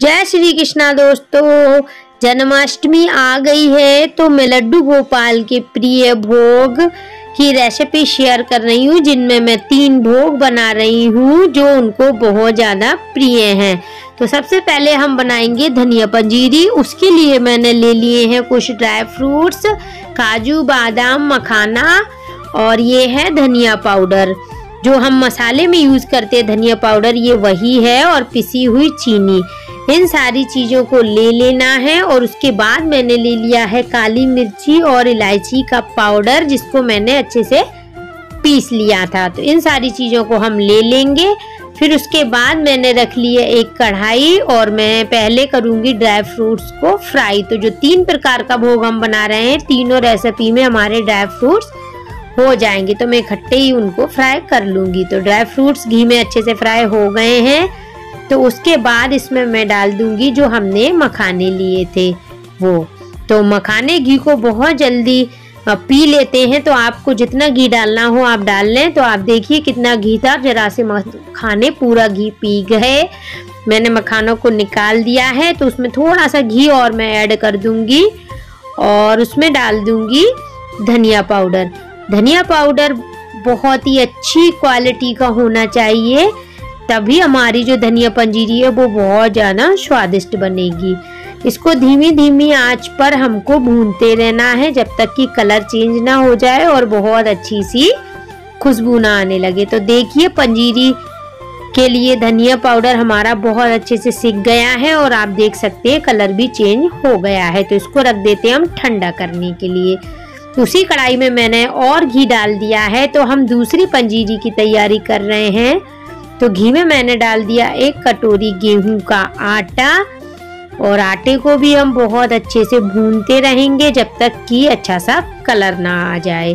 जय श्री कृष्णा दोस्तों, जन्माष्टमी आ गई है तो मैं लड्डू गोपाल के प्रिय भोग की रेसिपी शेयर कर रही हूँ, जिनमें मैं तीन भोग बना रही हूँ, जो उनको बहुत ज़्यादा प्रिय हैं। तो सबसे पहले हम बनाएँगे धनिया पंजीरी, उसके लिए मैंने ले लिए हैं कुछ ड्राई फ्रूट्स काजू, बादाम, मखाना और ये है धनिया पाउडर। जो हम मसाले में यूज़ करते हैं धनिया पाउडर, ये वही है और पिसी हुई चीनी। इन सारी चीज़ों को ले लेना है और उसके बाद मैंने ले लिया है काली मिर्ची और इलायची का पाउडर, जिसको मैंने अच्छे से पीस लिया था। तो इन सारी चीज़ों को हम ले लेंगे। फिर उसके बाद मैंने रख लिया एक कढ़ाई और मैं पहले करूँगी ड्राई फ्रूट्स को फ्राई। तो जो तीन प्रकार का भोग हम बना रहे हैं, तीनों रेसिपी में हमारे ड्राई फ्रूट्स हो जाएँगे। तो मैं इकट्ठे ही उनको फ्राई कर लूँगी। तो ड्राई फ्रूट्स घी में अच्छे से फ्राई हो गए हैं। तो उसके बाद इसमें मैं डाल दूँगी जो हमने मखाने लिए थे, वो। तो मखाने घी को बहुत जल्दी पी लेते हैं तो आपको जितना घी डालना हो आप डाल लें तो आप देखिए कितना घी था, जरा से मखाने पूरा घी पी गए। मैंने मखानों को निकाल दिया है तो उसमें थोड़ा सा घी और मैं ऐड कर दूँगी, और उसमें डाल दूँगी धनिया पाउडर। धनिया पाउडर बहुत ही अच्छी क्वालिटी का होना चाहिए तभी हमारी जो धनिया पंजीरी है, वो बहुत ज़्यादा स्वादिष्ट बनेगी। इसको धीमी धीमी आँच पर हमको भूनते रहना है, जब तक कि कलर चेंज ना हो जाए और बहुत अच्छी सी खुशबू ना आने लगे। तो देखिए, पंजीरी के लिए धनिया पाउडर हमारा बहुत अच्छे से सीख गया है और आप देख सकते हैं, कलर भी चेंज हो गया है। तो इसको रख देते हैं हम ठंडा करने के लिए। उसी कढ़ाई में मैंने और घी डाल दिया है। तो हम दूसरी पंजीरी की तैयारी कर रहे हैं। तो घी में मैंने डाल दिया एक कटोरी गेहूँ का आटा और आटे को भी हम बहुत अच्छे से भूनते रहेंगे जब तक कि अच्छा सा कलर ना आ जाए।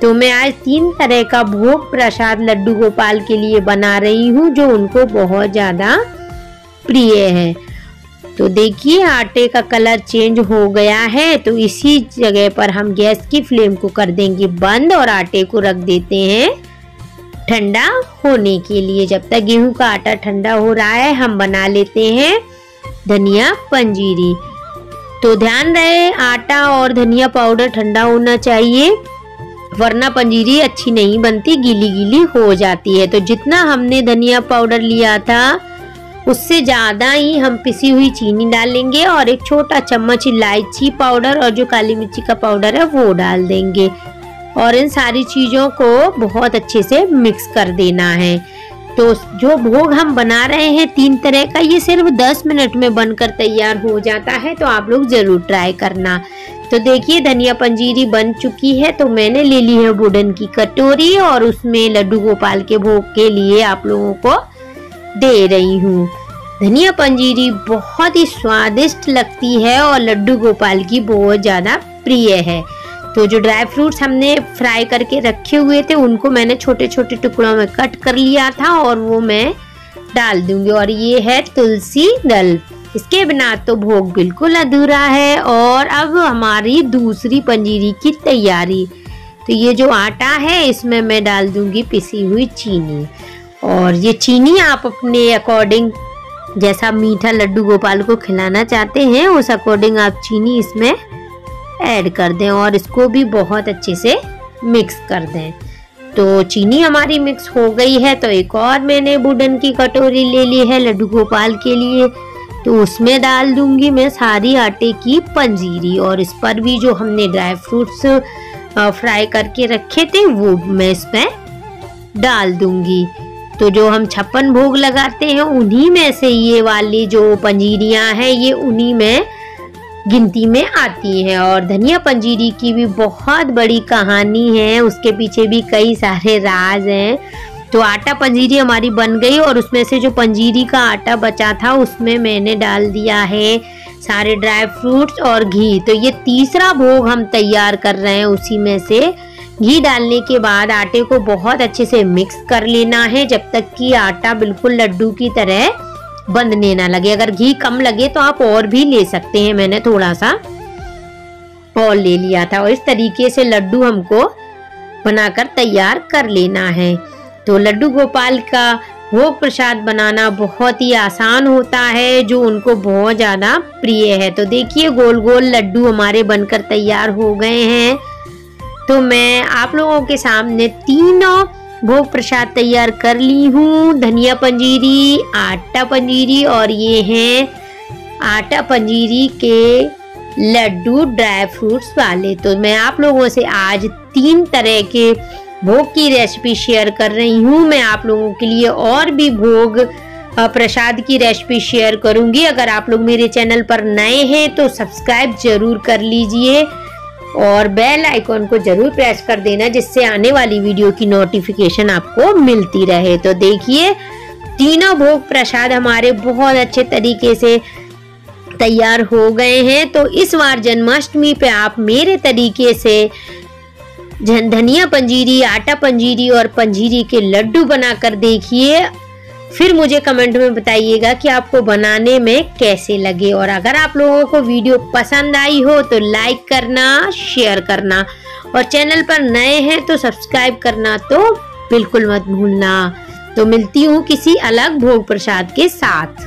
तो मैं आज तीन तरह का भोग प्रसाद लड्डू गोपाल के लिए बना रही हूँ, जो उनको बहुत ज़्यादा प्रिय है। तो देखिए, आटे का कलर चेंज हो गया है तो इसी जगह पर हम गैस की फ्लेम को कर देंगे बंद और आटे को रख देते हैं। ठंडा होने के लिए। जब तक गेहूँ का आटा ठंडा हो रहा है, हम बना लेते हैं धनिया पंजीरी। तो ध्यान रहे, आटा और धनिया पाउडर ठंडा होना चाहिए, वरना पंजीरी अच्छी नहीं बनती गीली गीली हो जाती है। तो जितना हमने धनिया पाउडर लिया था, उससे ज़्यादा ही हम पिसी हुई चीनी डालेंगे और एक छोटा चम्मच इलायची पाउडर और जो काली मिर्ची का पाउडर है, वो डाल देंगे। और इन सारी चीज़ों को बहुत अच्छे से मिक्स कर देना है। तो जो भोग हम बना रहे हैं तीन तरह का, ये सिर्फ़ 10 मिनट में बनकर तैयार हो जाता है तो आप लोग ज़रूर ट्राई करना। तो देखिए, धनिया पंजीरी बन चुकी है तो मैंने ले ली है वुडन की कटोरी और उसमें लड्डू गोपाल के भोग के लिए आप लोगों को दे रही हूँ। धनिया पंजीरी बहुत ही स्वादिष्ट लगती है और लड्डू गोपाल की बहुत ज़्यादा प्रिय है। तो जो ड्राई फ्रूट्स हमने फ्राई करके रखे हुए थे, उनको मैंने छोटे छोटे टुकड़ों में कट कर लिया था और वो मैं डाल दूँगी। और ये है तुलसी दल इसके बिना तो भोग बिल्कुल अधूरा है और अब हमारी दूसरी पंजीरी की तैयारी। तो ये जो आटा है, इसमें मैं डाल दूँगी पिसी हुई चीनी। और ये चीनी आप अपने अकॉर्डिंग जैसा मीठा लड्डू गोपाल को खिलाना चाहते हैं, उस अकॉर्डिंग आप चीनी इसमें ऐड कर दें और इसको भी बहुत अच्छे से मिक्स कर दें। तो चीनी हमारी मिक्स हो गई है तो एक और मैंने वुडन की कटोरी ले ली है लड्डू गोपाल के लिए। तो उसमें डाल दूँगी मैं सारी आटे की पंजीरी और इस पर भी जो हमने ड्राई फ्रूट्स फ्राई करके रखे थे, वो मैं इसमें डाल दूँगी। तो जो हम छप्पन भोग लगाते हैं, उन्हीं में से ये वाली जो पंजीरियाँ हैं, ये उन्हीं में गिनती में आती है और धनिया पंजीरी की भी बहुत बड़ी कहानी है। उसके पीछे भी कई सारे राज हैं। तो आटा पंजीरी हमारी बन गई और उसमें से जो पंजीरी का आटा बचा था, उसमें मैंने डाल दिया है सारे ड्राई फ्रूट्स और घी। तो ये तीसरा भोग हम तैयार कर रहे हैं उसी में से। घी डालने के बाद आटे को बहुत अच्छे से मिक्स कर लेना है, जब तक कि आटा बिल्कुल लड्डू की तरह बंधने ना लगे। अगर घी कम लगे तो आप और भी ले सकते हैं। मैंने थोड़ा सा और ले लिया था। और इस तरीके से लड्डू हमको बनाकर तैयार कर लेना है। तो लड्डू गोपाल का भोग प्रसाद बनाना बहुत ही आसान होता है, जो उनको बहुत ज़्यादा प्रिय है। तो देखिए गोल गोल लड्डू हमारे बनकर तैयार हो गए हैं। तो मैं आप लोगों के सामने तीनों भोग प्रसाद तैयार कर ली हूँ। धनिया पंजीरी, आटा पंजीरी और ये हैं आटा पंजीरी के लड्डू, ड्राई फ्रूट्स वाले। तो मैं आप लोगों से आज तीन तरह के भोग की रेसिपी शेयर कर रही हूँ। मैं आप लोगों के लिए और भी भोग प्रसाद की रेसिपी शेयर करूँगी। अगर आप लोग मेरे चैनल पर नए हैं तो सब्सक्राइब ज़रूर कर लीजिए। और बेल आइकॉन को ज़रूर प्रेस कर देना, जिससे आने वाली वीडियो की नोटिफिकेशन आपको मिलती रहे। तो देखिए तीनों भोग प्रसाद हमारे बहुत अच्छे तरीके से तैयार हो गए हैं। तो इस बार जन्माष्टमी पे आप मेरे तरीके से धनिया पंजीरी, आटा पंजीरी और पंजीरी के लड्डू बनाकर देखिए। फिर मुझे कमेंट में बताइएगा कि आपको बनाने में कैसे लगे। और अगर आप लोगों को वीडियो पसंद आई हो तो लाइक करना शेयर करना। और चैनल पर नए हैं तो सब्सक्राइब करना तो बिल्कुल मत भूलना। तो मिलती हूँ किसी अलग भोग प्रसाद के साथ।